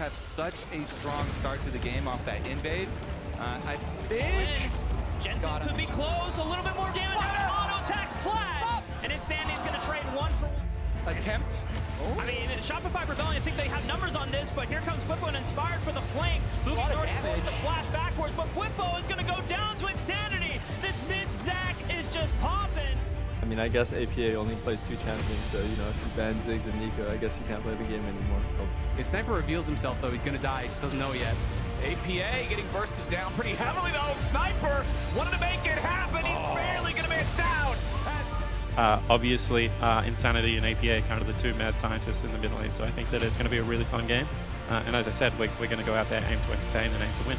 have such a strong start to the game off that invade. Uh, I think... Jensen could be close, a little bit more damage. Auto attack flat, and Insanity's going to trade one for one. Attempt. I mean, Shopify Rebellion, I think they have numbers on this, but here comes Bwipo and Inspired for the flank. Boogie's already forced to flash backwards, but Bwipo is going to go down to Insanity. This mid Zac is just popping. I mean, I guess APA only plays two champions, so, you know, if you ban Ziggs and Neeko, I guess you can't play the game anymore. If Sniper reveals himself, though, he's going to die. He just doesn't know yet. APA getting bursted down pretty heavily, though. Sniper wanted to make it happen. He's oh. barely going to miss out. Uh, obviously, uh, Insanity and APA are kind of the two mad scientists in the middle lane, so I think that it's going to be a really fun game. Uh, and as I said, we're, we're going to go out there, aim to entertain and aim to win.